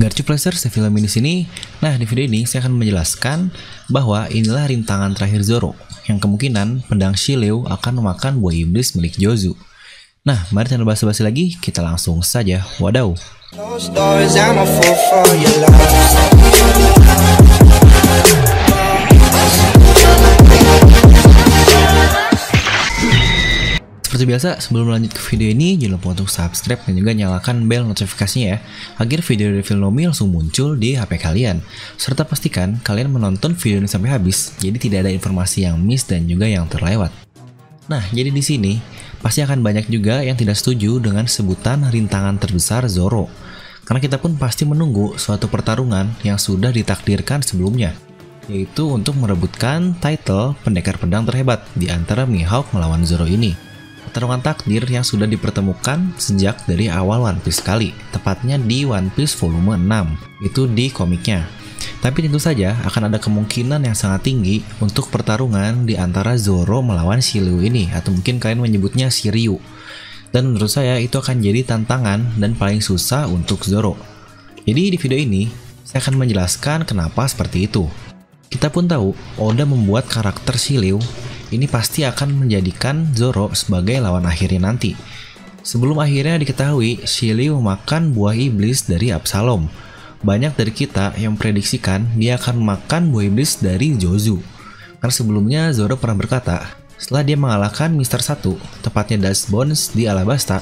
Garcu Placer film ini sini. Nah, di video ini saya akan menjelaskan bahwa inilah rintangan terakhir Zoro yang kemungkinan pedang Shileo akan memakan buah iblis milik Jozu. Nah, mari tanpa basa-basi lagi, kita langsung saja. Wadaw. Seperti biasa, sebelum lanjut ke video ini, jangan lupa untuk subscribe dan juga nyalakan bel notifikasinya ya, agar video dari Filmomi langsung muncul di HP kalian. Serta pastikan kalian menonton video ini sampai habis, jadi tidak ada informasi yang miss dan juga yang terlewat. Nah, jadi di sini, pasti akan banyak juga yang tidak setuju dengan sebutan rintangan terbesar Zoro. Karena kita pun pasti menunggu suatu pertarungan yang sudah ditakdirkan sebelumnya, yaitu untuk merebutkan title pendekar pedang terhebat di antara Mihawk melawan Zoro ini pertarungan takdir yang sudah dipertemukan sejak dari awal One Piece sekali, tepatnya di One Piece volume 6, itu di komiknya. Tapi tentu saja akan ada kemungkinan yang sangat tinggi untuk pertarungan di antara Zoro melawan Shiryu ini, atau mungkin kalian menyebutnya Shiryu. Dan menurut saya itu akan jadi tantangan dan paling susah untuk Zoro. Jadi di video ini, saya akan menjelaskan kenapa seperti itu. Kita pun tahu, Oda membuat karakter Shiryu ini pasti akan menjadikan Zoro sebagai lawan akhirnya nanti. Sebelum akhirnya diketahui, Shili memakan buah iblis dari Absalom. Banyak dari kita yang prediksikan dia akan makan buah iblis dari Jozu. Karena sebelumnya Zoro pernah berkata, setelah dia mengalahkan Mister Satu, tepatnya Dust Bones di Alabasta,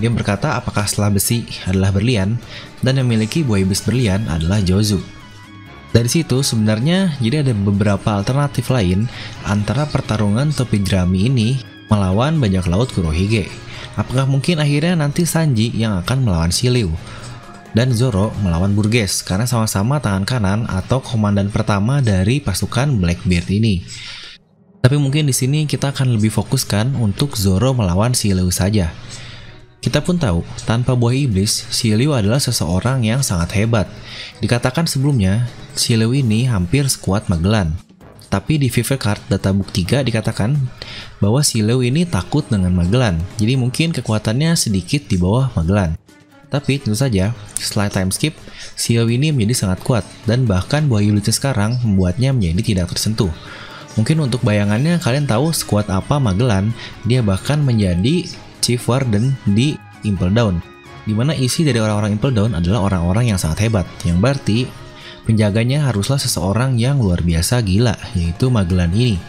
dia berkata apakah setelah besi adalah berlian, dan yang memiliki buah iblis berlian adalah Jozu. Dari situ sebenarnya jadi ada beberapa alternatif lain antara pertarungan topi jerami ini melawan bajak laut Kurohige. Apakah mungkin akhirnya nanti Sanji yang akan melawan Shiryu dan Zoro melawan Burgess karena sama-sama tangan kanan atau komandan pertama dari pasukan Blackbeard ini. Tapi mungkin di sini kita akan lebih fokuskan untuk Zoro melawan Shiryu saja. Kita pun tahu, tanpa buah iblis, Shiryu adalah seseorang yang sangat hebat. Dikatakan sebelumnya, Shiryu ini hampir sekuat Magellan. Tapi di Fever Card data book 3 dikatakan bahwa Shiryu ini takut dengan Magellan, jadi mungkin kekuatannya sedikit di bawah Magellan. Tapi tentu saja, setelah time skip, Shiryu ini menjadi sangat kuat, dan bahkan buah iblisnya sekarang membuatnya menjadi tidak tersentuh. Mungkin untuk bayangannya kalian tahu sekuat apa Magellan, dia bahkan menjadi Chief Warden di Impel Down, di mana isi dari orang-orang Impel Down adalah orang-orang yang sangat hebat, yang berarti penjaganya haruslah seseorang yang luar biasa gila, yaitu Magellan ini.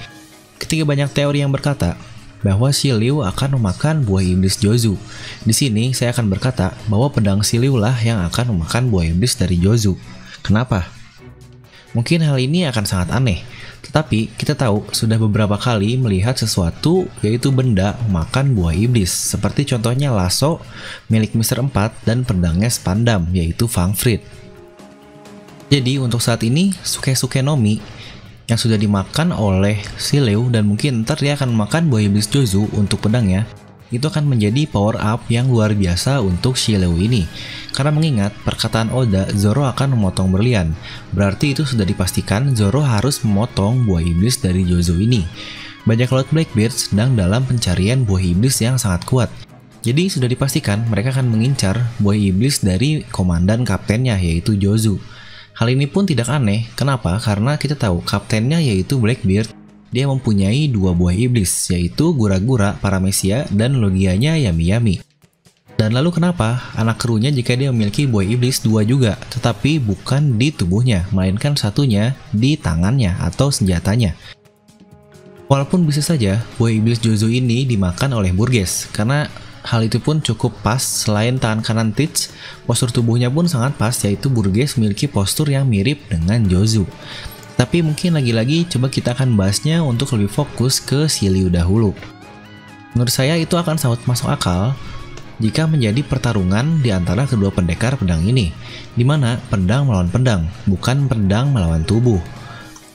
Ketika banyak teori yang berkata bahwa Shiryu akan memakan buah iblis Jozu. Di sini saya akan berkata bahwa pedang Shiryu lah yang akan memakan buah iblis dari Jozu. Kenapa? Mungkin hal ini akan sangat aneh, tetapi kita tahu sudah beberapa kali melihat sesuatu yaitu benda makan buah iblis seperti contohnya lasso milik Mr. 4 dan pedangnya Spandam yaitu Fangfrit. Jadi untuk saat ini Suke-Suke Nomi yang sudah dimakan oleh Sileu dan mungkin ntar dia akan makan buah iblis Jozu untuk pedangnya itu akan menjadi power up yang luar biasa untuk Shileu ini. Karena mengingat perkataan Oda, Zoro akan memotong berlian. Berarti itu sudah dipastikan Zoro harus memotong buah iblis dari Jozo ini. Banyak laut Blackbeard sedang dalam pencarian buah iblis yang sangat kuat. Jadi sudah dipastikan mereka akan mengincar buah iblis dari komandan kaptennya yaitu Jozu. Hal ini pun tidak aneh, kenapa? Karena kita tahu kaptennya yaitu Blackbeard dia mempunyai dua buah iblis, yaitu Gura-Gura, Paramecia, dan Logianya Yami-Yami. Dan lalu kenapa anak krunya jika dia memiliki buah iblis dua juga, tetapi bukan di tubuhnya, melainkan satunya di tangannya atau senjatanya. Walaupun bisa saja buah iblis Jozo ini dimakan oleh Burgess, karena hal itu pun cukup pas selain tangan kanan Teach, postur tubuhnya pun sangat pas yaitu Burgess memiliki postur yang mirip dengan Jozo. Tapi mungkin lagi-lagi coba kita akan bahasnya untuk lebih fokus ke Shiryu dahulu. Menurut saya itu akan sangat masuk akal jika menjadi pertarungan di antara kedua pendekar pedang ini, di mana pedang melawan pedang, bukan pedang melawan tubuh.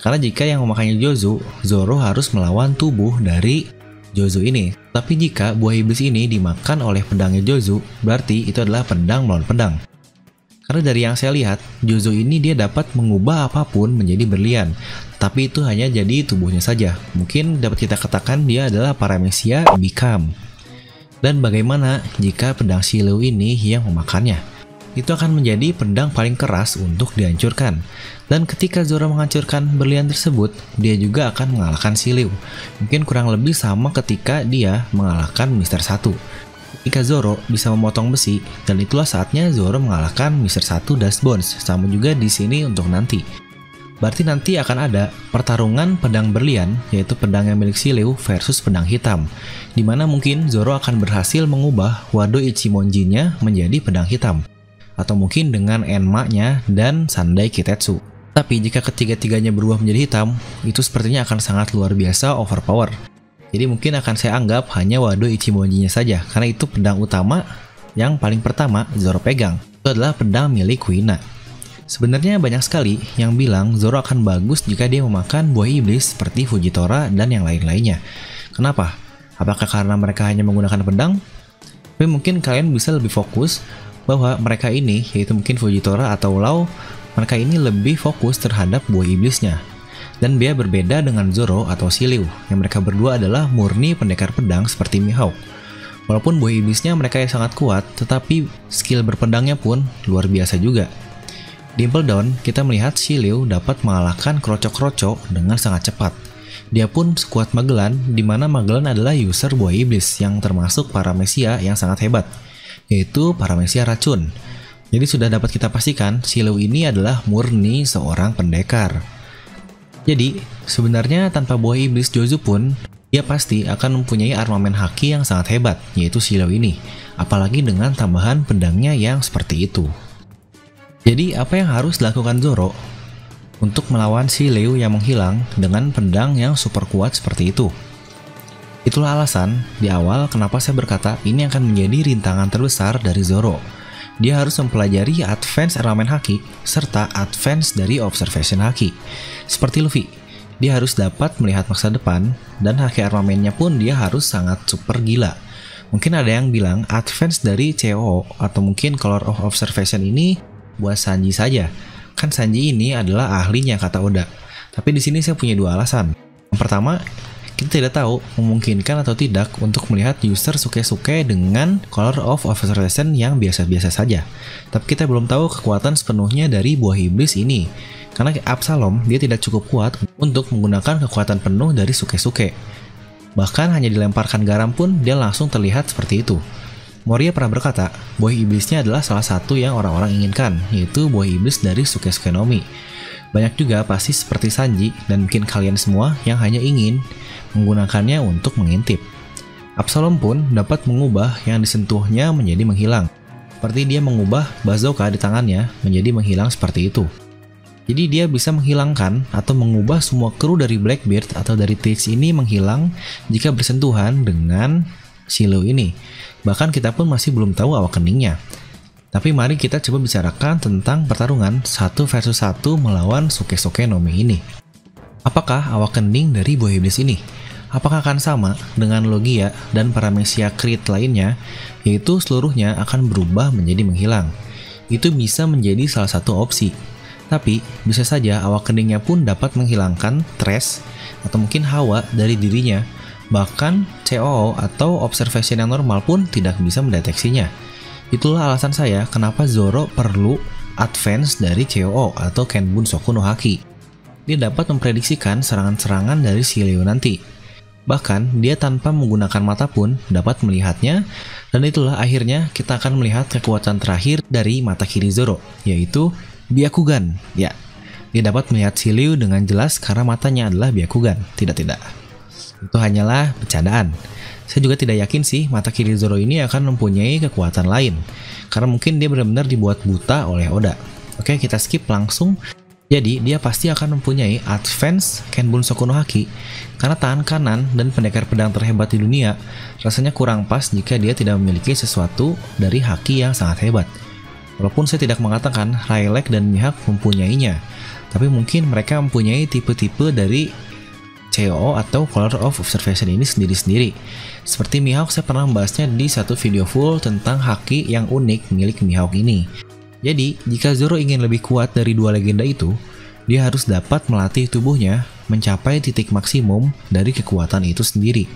Karena jika yang memakannya Jozo, Zoro harus melawan tubuh dari Jozo ini. Tapi jika buah iblis ini dimakan oleh pedangnya Jozo, berarti itu adalah pedang melawan pedang. Karena dari yang saya lihat, Jozo ini dia dapat mengubah apa pun menjadi berlian, tapi itu hanya jadi tubuhnya saja. Mungkin dapat kita katakan dia adalah paramesia become. Dan bagaimana jika pedang silu ini yang memakannya? Itu akan menjadi pedang paling keras untuk dihancurkan. Dan ketika Zoro menghancurkan berlian tersebut, dia juga akan mengalahkan Siliu. Mungkin kurang lebih sama ketika dia mengalahkan Mister satu jika Zoro bisa memotong besi, dan itulah saatnya Zoro mengalahkan Mister 1 Dust Bones, sama juga di sini untuk nanti. Berarti nanti akan ada pertarungan pedang berlian, yaitu pedang yang milik Sileu versus pedang hitam, di mana mungkin Zoro akan berhasil mengubah Wado Ichimonji-nya menjadi pedang hitam, atau mungkin dengan Enma-nya dan Sandai Kitetsu. Tapi jika ketiga-tiganya berubah menjadi hitam, itu sepertinya akan sangat luar biasa overpower. Jadi mungkin akan saya anggap hanya Wado Ichimonji-nya saja, karena itu pedang utama yang paling pertama Zoro pegang. Itu adalah pedang milik Kuina. Sebenarnya banyak sekali yang bilang Zoro akan bagus jika dia memakan buah iblis seperti Fujitora dan yang lain-lainnya. Kenapa? Apakah karena mereka hanya menggunakan pedang? Tapi mungkin kalian bisa lebih fokus bahwa mereka ini, yaitu mungkin Fujitora atau Lau, mereka ini lebih fokus terhadap buah iblisnya. Dan dia berbeda dengan Zoro atau Shiliu, yang mereka berdua adalah murni pendekar pedang seperti Mihawk. Walaupun buah iblisnya mereka yang sangat kuat, tetapi skill berpedangnya pun luar biasa juga. Di Impel Down, kita melihat Shiliu dapat mengalahkan Kroco-Kroco dengan sangat cepat. Dia pun sekuat Magellan, di mana Magellan adalah user buah iblis yang termasuk para Mesia yang sangat hebat, yaitu para Mesia racun. Jadi sudah dapat kita pastikan Silu ini adalah murni seorang pendekar. Jadi, sebenarnya tanpa buah iblis Jozu pun, dia pasti akan mempunyai armamen haki yang sangat hebat, yaitu Silu ini. Apalagi dengan tambahan pedangnya yang seperti itu. Jadi, apa yang harus dilakukan Zoro untuk melawan si Leo yang menghilang dengan pedang yang super kuat seperti itu? Itulah alasan di awal kenapa saya berkata ini akan menjadi rintangan terbesar dari Zoro dia harus mempelajari advance elemen haki serta advance dari observation haki. Seperti Luffy, dia harus dapat melihat masa depan dan haki armamennya pun dia harus sangat super gila. Mungkin ada yang bilang advance dari CO atau mungkin color of observation ini buat Sanji saja. Kan Sanji ini adalah ahlinya kata Oda. Tapi di sini saya punya dua alasan. Yang pertama, kita tidak tahu memungkinkan atau tidak untuk melihat user suke-suke dengan color of observation yang biasa-biasa saja. Tapi kita belum tahu kekuatan sepenuhnya dari buah iblis ini. Karena Absalom dia tidak cukup kuat untuk menggunakan kekuatan penuh dari suke-suke. Bahkan hanya dilemparkan garam pun dia langsung terlihat seperti itu. Moria pernah berkata, buah iblisnya adalah salah satu yang orang-orang inginkan, yaitu buah iblis dari Suke-Suke Nomi. Banyak juga pasti seperti Sanji dan mungkin kalian semua yang hanya ingin menggunakannya untuk mengintip. Absalom pun dapat mengubah yang disentuhnya menjadi menghilang, seperti dia mengubah bazooka di tangannya menjadi menghilang seperti itu. Jadi dia bisa menghilangkan atau mengubah semua kru dari Blackbeard atau dari Tix ini menghilang jika bersentuhan dengan silo ini. Bahkan kita pun masih belum tahu awak keningnya. Tapi mari kita coba bicarakan tentang pertarungan satu versus satu melawan Suke-Suke Nomi ini. Apakah awak kening dari buah iblis ini? apakah akan sama dengan Logia dan para Mesia Krit lainnya, yaitu seluruhnya akan berubah menjadi menghilang. Itu bisa menjadi salah satu opsi. Tapi, bisa saja awak keningnya pun dapat menghilangkan tres atau mungkin hawa dari dirinya. Bahkan COO atau observation yang normal pun tidak bisa mendeteksinya. Itulah alasan saya kenapa Zoro perlu advance dari COO atau Kenbun Soku no Haki. Dia dapat memprediksikan serangan-serangan dari Shiryu nanti. Bahkan, dia tanpa menggunakan mata pun dapat melihatnya, dan itulah akhirnya kita akan melihat kekuatan terakhir dari mata kiri Zoro, yaitu Byakugan. Ya, dia dapat melihat Shiryu dengan jelas karena matanya adalah Byakugan. Tidak-tidak. Itu hanyalah bercandaan. Saya juga tidak yakin sih mata kiri Zoro ini akan mempunyai kekuatan lain, karena mungkin dia benar-benar dibuat buta oleh Oda. Oke, kita skip langsung jadi, dia pasti akan mempunyai advance Kenbun Sokuno Haki karena tangan kanan dan pendekar pedang terhebat di dunia rasanya kurang pas jika dia tidak memiliki sesuatu dari haki yang sangat hebat. Walaupun saya tidak mengatakan Rylek dan Mihawk mempunyainya, tapi mungkin mereka mempunyai tipe-tipe dari CO atau Color of Observation ini sendiri-sendiri. Seperti Mihawk saya pernah membahasnya di satu video full tentang haki yang unik milik Mihawk ini. Jadi, jika Zoro ingin lebih kuat dari dua legenda itu, dia harus dapat melatih tubuhnya mencapai titik maksimum dari kekuatan itu sendiri.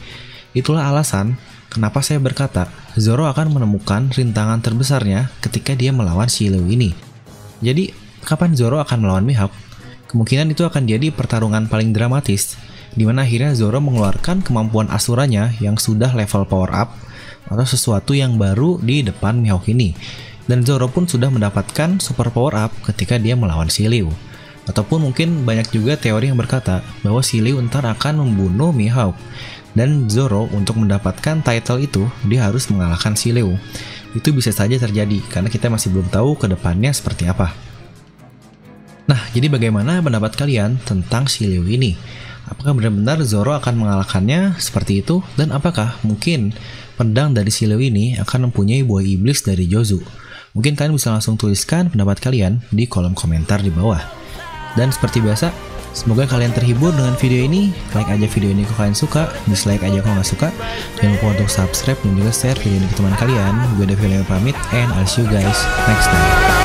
Itulah alasan kenapa saya berkata, Zoro akan menemukan rintangan terbesarnya ketika dia melawan si Liu ini. Jadi, kapan Zoro akan melawan Mihawk? Kemungkinan itu akan jadi pertarungan paling dramatis, di mana akhirnya Zoro mengeluarkan kemampuan asuranya yang sudah level power up atau sesuatu yang baru di depan Mihawk ini. Dan Zoro pun sudah mendapatkan super power up ketika dia melawan si Liu. Ataupun mungkin banyak juga teori yang berkata bahwa si Liu ntar akan membunuh Mihawk. Dan Zoro untuk mendapatkan title itu, dia harus mengalahkan si Liu. Itu bisa saja terjadi, karena kita masih belum tahu ke depannya seperti apa. Nah, jadi bagaimana pendapat kalian tentang si Liu ini? Apakah benar-benar Zoro akan mengalahkannya seperti itu? Dan apakah mungkin pedang dari si Liu ini akan mempunyai buah iblis dari Jozu? Mungkin kalian bisa langsung tuliskan pendapat kalian di kolom komentar di bawah. Dan seperti biasa, semoga kalian terhibur dengan video ini. Like aja video ini kalau kalian suka, dislike aja kalau nggak suka. Jangan lupa untuk subscribe dan juga share video ini ke teman kalian. Gue Devil pamit, and I'll see you guys next time.